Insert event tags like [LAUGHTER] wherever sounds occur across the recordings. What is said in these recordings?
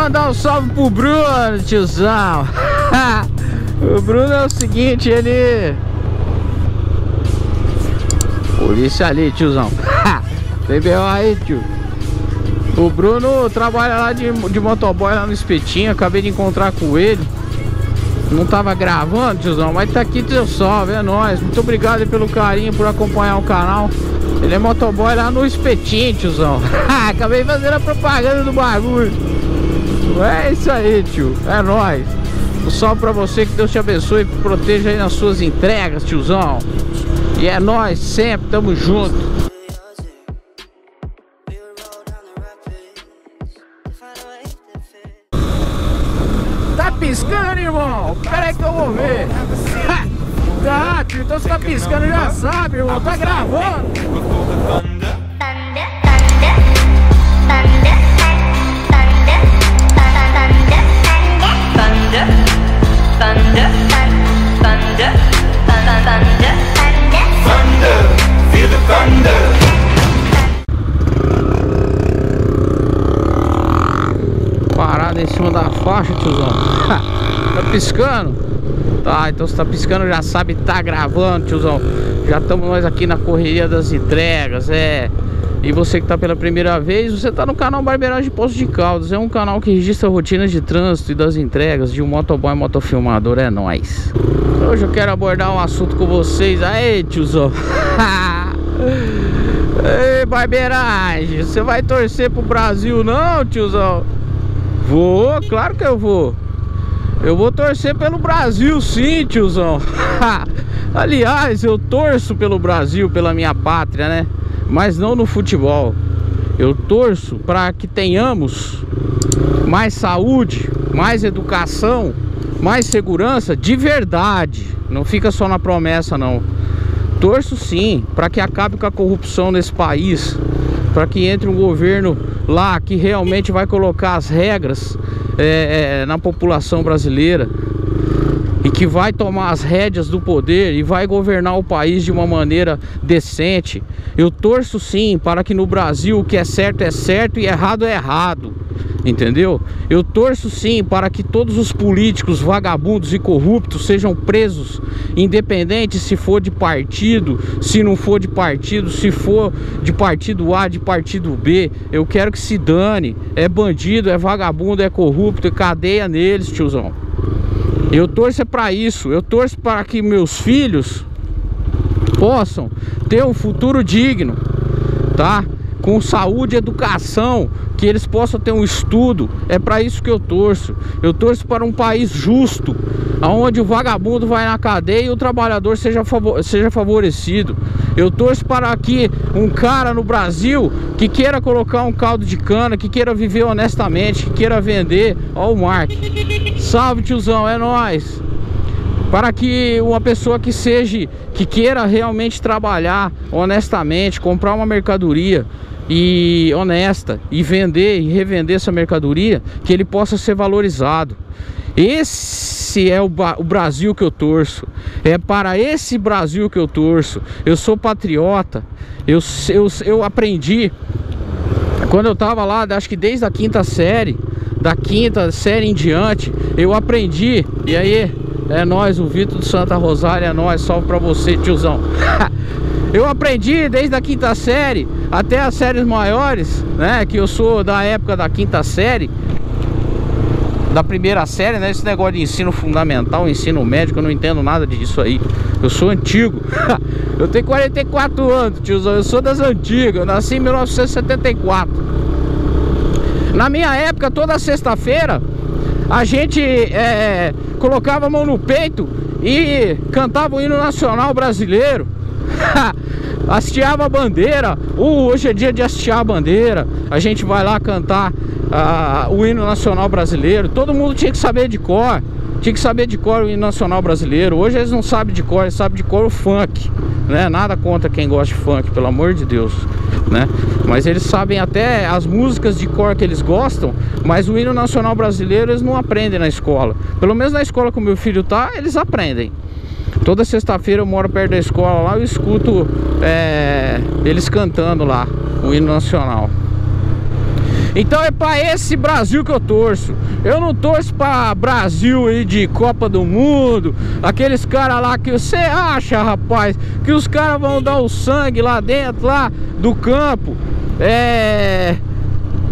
Mandar um salve pro Bruno, tiozão. [LAUGHS] o Bruno é o seguinte, ele... Polícia ali, tiozão. [LAUGHS] Tem B.O. aí, tio. O Bruno trabalha lá de, de motoboy lá no espetinho. Acabei de encontrar com ele. Não tava gravando, tiozão, mas tá aqui teu salve, é nóis. Muito obrigado pelo carinho, por acompanhar o canal. Ele é motoboy lá no espetinho, tiozão. [LAUGHS] Acabei fazendo a propaganda do bagulho. É isso aí, tio. É nóis. Um salve pra você, que Deus te abençoe e proteja aí nas suas entregas, tiozão. E é nóis, sempre, tamo junto. Tá piscando, irmão? Pera aí que eu vou ver. [LAUGHS] tá, tio, então você tá piscando, já sabe, irmão. Tá gravando. Parada em cima da faixa, tiozão. [LAUGHS] tá piscando? Tá, então você tá piscando, já sabe, tá gravando, tiozão. Já estamos nós aqui na correria das entregas, é. E você que tá pela primeira vez, você tá no canal Barbeiragem Poço de Caldas. É um canal que registra rotinas de trânsito e das entregas de um motoboy motofilmador, é nóis. Hoje eu quero abordar um assunto com vocês. Aê, tiozão. [LAUGHS] Ei, Barbeiragem, você vai torcer pro Brasil não, tiozão? Vou, claro que eu vou. Eu vou torcer pelo Brasil sim, tiozão. [LAUGHS] Aliás, eu torço pelo Brasil, pela minha pátria, né? Mas não no futebol. Eu torço para que tenhamos mais saúde, mais educação, mais segurança de verdade. Não fica só na promessa não. Torço sim para que acabe com a corrupção nesse país, para que entre um governo lá que realmente vai colocar as regras é, é, na população brasileira e que vai tomar as rédeas do poder e vai governar o país de uma maneira decente. Eu torço sim para que no Brasil o que é certo é certo e errado é errado. Entendeu? Eu torço sim para que todos os políticos vagabundos e corruptos sejam presos, independente se for de partido, se não for de partido, se for de partido A, de partido B. Eu quero que se dane. É bandido, é vagabundo, é corrupto, cadeia neles, tiozão. Eu torço é para isso. Eu torço para que meus filhos possam ter um futuro digno, tá? Com saúde educação, que eles possam ter um estudo. É para isso que eu torço. Eu torço para um país justo, onde o vagabundo vai na cadeia e o trabalhador seja, seja favorecido. Eu torço para que um cara no Brasil que queira colocar um caldo de cana, que queira viver honestamente, que queira vender. Ó o Mark. Salve tiozão, é nóis. Para que uma pessoa que seja, que queira realmente trabalhar honestamente, comprar uma mercadoria e honesta e vender e revender essa mercadoria, que ele possa ser valorizado. Esse é o, o, Brasil que eu torço. É para esse Brasil que eu torço. Eu sou patriota. Eu, eu, eu aprendi quando eu tava lá, acho que desde a quinta série, da quinta série em diante, eu aprendi. E aí, é nós, o Vitor do Santa Rosária, é nós, salve pra você, tiozão. [LAUGHS] eu aprendi desde a quinta série até as séries maiores, né? Que eu sou da época da quinta série da primeira série, né? Esse negócio de ensino fundamental, ensino médico, eu não entendo nada disso aí. Eu sou antigo. [LAUGHS] eu tenho 44 anos, tiozão. Eu sou das antigas. Eu nasci em 1974. Na minha época, toda sexta-feira, a gente é, colocava a mão no peito e cantava o hino nacional brasileiro. [LAUGHS] hasteava a bandeira. Uh, hoje é dia de hastear a bandeira. A gente vai lá cantar uh, o hino nacional brasileiro. Todo mundo tinha que saber de cor. Tinha que saber de cor o hino nacional brasileiro. Hoje eles não sabem de cor, eles sabem de cor o funk. Né? Nada contra quem gosta de funk, pelo amor de Deus. Né? Mas eles sabem até as músicas de cor que eles gostam, mas o hino nacional brasileiro eles não aprendem na escola. Pelo menos na escola que o meu filho tá, eles aprendem. Toda sexta-feira eu moro perto da escola lá, eu escuto é, eles cantando lá o hino nacional. Então é para esse Brasil que eu torço. Eu não torço para Brasil aí de Copa do Mundo, aqueles caras lá que você acha, rapaz, que os caras vão dar o sangue lá dentro lá do campo. É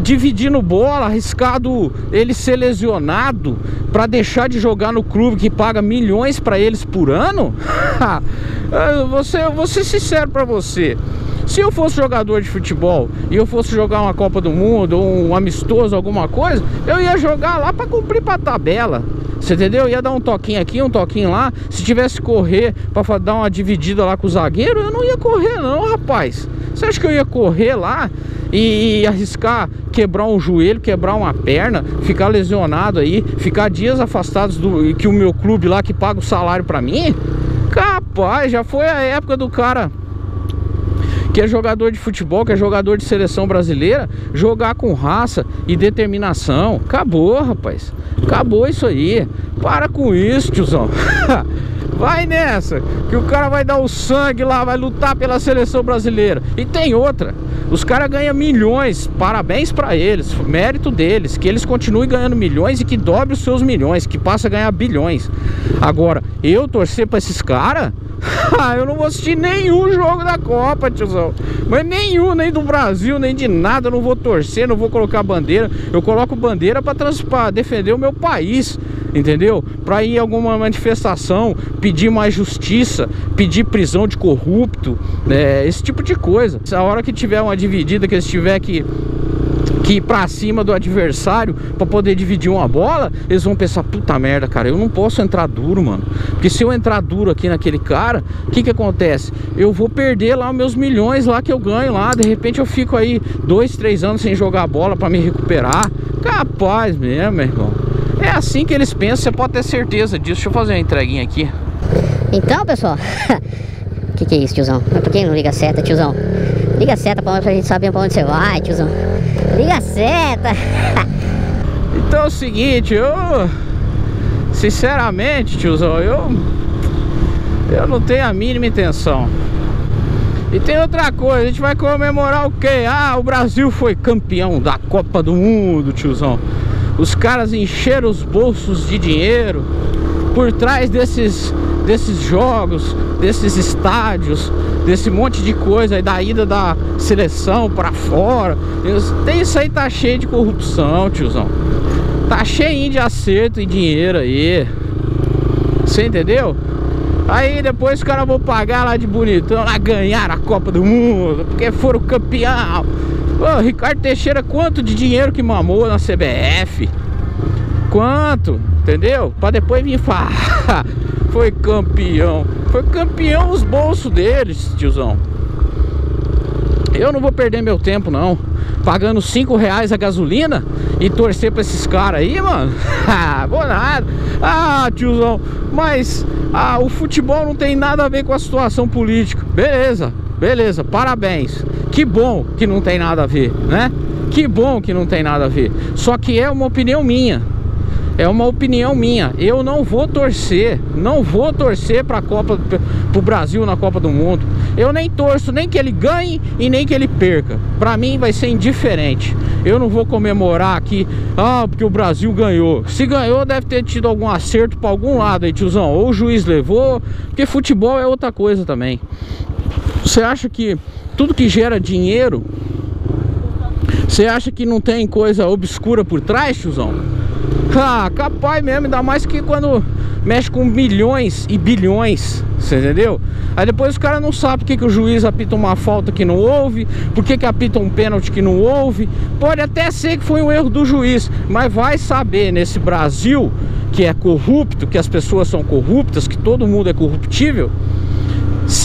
dividindo bola, arriscado ele ser lesionado para deixar de jogar no clube que paga milhões para eles por ano? [LAUGHS] você, vou ser sincero para você. Se eu fosse jogador de futebol e eu fosse jogar uma Copa do Mundo um amistoso, alguma coisa, eu ia jogar lá para cumprir para tabela. Você entendeu? Ia dar um toquinho aqui, um toquinho lá. Se tivesse correr para dar uma dividida lá com o zagueiro, eu não ia correr não, rapaz. Você acha que eu ia correr lá e, e, arriscar quebrar um joelho, quebrar uma perna, ficar lesionado aí, ficar dias afastados do que o meu clube lá que paga o salário para mim? Capaz, já foi a época do cara que é jogador de futebol, que é jogador de seleção brasileira, jogar com raça e determinação. Acabou, rapaz. Acabou isso aí. Para com isso, tiozão. [LAUGHS] Vai nessa, que o cara vai dar o sangue lá, vai lutar pela seleção brasileira. E tem outra. Os caras ganham milhões, parabéns para eles, mérito deles, que eles continuem ganhando milhões e que dobre os seus milhões, que passa a ganhar bilhões. Agora, eu torcer para esses caras, [LAUGHS] Ah, eu não vou assistir nenhum jogo da Copa, tiozão. Mas nenhum, nem do Brasil, nem de nada. Eu não vou torcer, não vou colocar bandeira. Eu coloco bandeira para defender o meu país, entendeu? Para ir alguma manifestação, pedir mais justiça, pedir prisão de corrupto, né? esse tipo de coisa. A hora que tiver uma dividida, que eles tiver que que ir pra cima do adversário para poder dividir uma bola, eles vão pensar, puta merda, cara, eu não posso entrar duro, mano. Porque se eu entrar duro aqui naquele cara, o que que acontece? Eu vou perder lá meus milhões lá que eu ganho lá, de repente eu fico aí dois, três anos sem jogar bola para me recuperar. Capaz mesmo, meu irmão. É assim que eles pensam, você pode ter certeza disso. Deixa eu fazer uma entreguinha aqui. Então, pessoal, o [LAUGHS] que, que é isso, tiozão? Por que não liga a seta, tiozão? Liga a seta pra, pra gente saber pra onde você vai, tiozão. Liga a seta. [LAUGHS] então é o seguinte, eu... Sinceramente, tiozão, eu... Eu não tenho a mínima intenção. E tem outra coisa, a gente vai comemorar o quê? Ah, o Brasil foi campeão da Copa do Mundo, tiozão. Os caras encheram os bolsos de dinheiro por trás desses, desses jogos, desses estádios, desse monte de coisa aí, da ida da seleção para fora. Tem isso aí, tá cheio de corrupção, tiozão. Tá cheio de acerto e dinheiro aí. Você entendeu? Aí depois os caras vão pagar lá de bonitão, lá ganhar a Copa do Mundo, porque foram campeão. Ô, Ricardo Teixeira, quanto de dinheiro que mamou na CBF? Quanto? Entendeu? Pra depois vir falar, [LAUGHS] foi campeão. Foi campeão os bolsos deles, tiozão. Eu não vou perder meu tempo, não. Pagando 5 reais a gasolina e torcer pra esses caras aí, mano. [LAUGHS] Vou nada. Ah, tiozão. Mas ah, o futebol não tem nada a ver com a situação política. Beleza, beleza, parabéns. Que bom que não tem nada a ver, né? Que bom que não tem nada a ver. Só que é uma opinião minha. É uma opinião minha. Eu não vou torcer, não vou torcer para a Copa pro Brasil na Copa do Mundo. Eu nem torço nem que ele ganhe e nem que ele perca. Para mim vai ser indiferente. Eu não vou comemorar aqui, ah, porque o Brasil ganhou. Se ganhou, deve ter tido algum acerto para algum lado aí, tiozão. Ou o juiz levou, porque futebol é outra coisa também. Você acha que tudo que gera dinheiro, você acha que não tem coisa obscura por trás, tiozão? Ah, capaz mesmo, ainda mais que quando mexe com milhões e bilhões, você entendeu? Aí depois os caras não sabem porque que o juiz apita uma falta que não houve, por que que apita um pênalti que não houve. Pode até ser que foi um erro do juiz, mas vai saber nesse Brasil que é corrupto, que as pessoas são corruptas, que todo mundo é corruptível,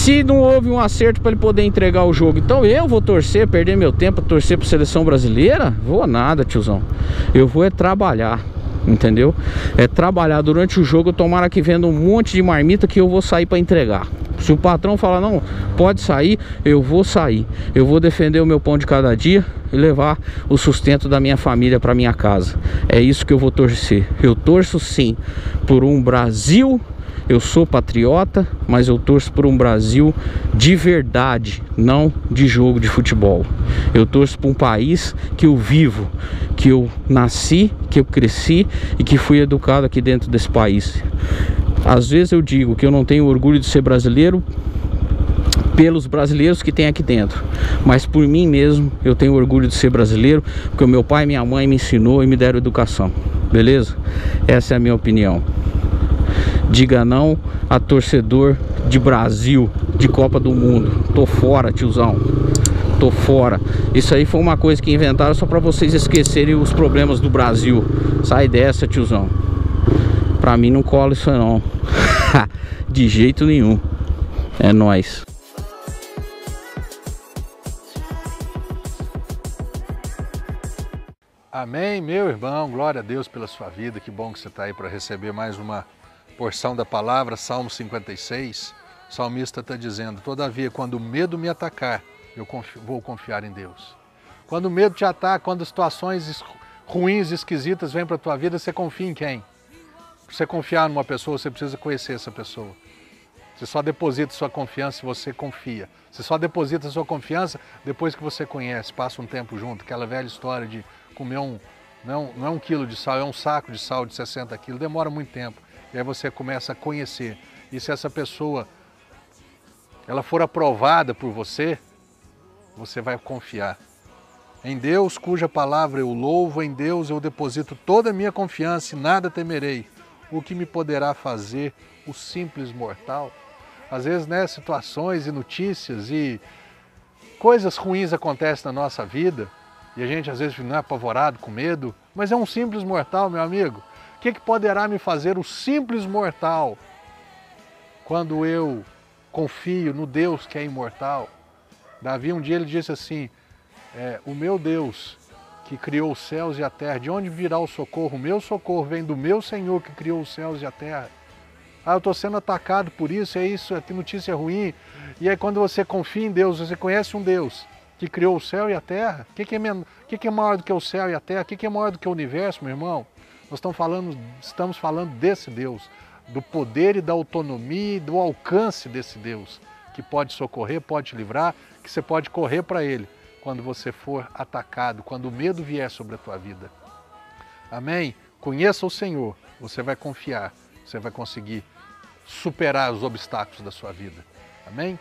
se não houve um acerto para ele poder entregar o jogo. Então eu vou torcer, perder meu tempo, torcer para seleção brasileira? Vou nada, tiozão. Eu vou é trabalhar entendeu? É trabalhar durante o jogo, tomara que venda um monte de marmita que eu vou sair para entregar. Se o patrão falar, não, pode sair, eu vou sair. Eu vou defender o meu pão de cada dia e levar o sustento da minha família para minha casa. É isso que eu vou torcer. Eu torço sim por um Brasil Eu sou patriota, mas eu torço por um Brasil de verdade, não de jogo de futebol. Eu torço por um país que eu vivo, que eu nasci, que eu cresci e que fui educado aqui dentro desse país. Às vezes eu digo que eu não tenho orgulho de ser brasileiro pelos brasileiros que tem aqui dentro, mas por mim mesmo eu tenho orgulho de ser brasileiro, porque o meu pai e minha mãe me ensinou e me deram educação. Beleza? Essa é a minha opinião. Diga não a torcedor de Brasil, de Copa do Mundo. Tô fora, tiozão. Tô fora. Isso aí foi uma coisa que inventaram só para vocês esquecerem os problemas do Brasil. Sai dessa, tiozão. Pra mim não cola isso não. [LAUGHS] de jeito nenhum. É nós. Amém, meu irmão. Glória a Deus pela sua vida. Que bom que você está aí para receber mais uma porção da palavra, Salmo 56, o salmista está dizendo: Todavia, quando o medo me atacar, eu vou confiar em Deus. Quando o medo te ataca, quando situações ruins, esquisitas vêm para a tua vida, você confia em quem? Para você confiar numa pessoa, você precisa conhecer essa pessoa. Você só deposita sua confiança se você confia. Você só deposita sua confiança depois que você conhece, passa um tempo junto. Aquela velha história de comer um. Não é um, não é um quilo de sal, é um saco de sal de 60 quilos. Demora muito tempo. E aí você começa a conhecer. E se essa pessoa ela for aprovada por você, você vai confiar. Em Deus, cuja palavra eu louvo, em Deus eu deposito toda a minha confiança e nada temerei. O que me poderá fazer o simples mortal? Às vezes, né, situações e notícias e coisas ruins acontecem na nossa vida e a gente às vezes não é apavorado, com medo, mas é um simples mortal, meu amigo que, que poderá me fazer o simples mortal quando eu confio no Deus que é imortal? Davi um dia ele disse assim: é, O meu Deus que criou os céus e a terra, de onde virá o socorro? O meu socorro vem do meu Senhor que criou os céus e a terra. Ah, eu estou sendo atacado por isso, é isso, é notícia ruim. E aí quando você confia em Deus, você conhece um Deus que criou o céu e a terra. O que, que, é, que, que é maior do que o céu e a terra? O que, que é maior do que o universo, meu irmão? Nós estamos falando, estamos falando desse Deus, do poder e da autonomia e do alcance desse Deus, que pode socorrer, pode te livrar, que você pode correr para Ele quando você for atacado, quando o medo vier sobre a tua vida. Amém? Conheça o Senhor, você vai confiar, você vai conseguir superar os obstáculos da sua vida. Amém?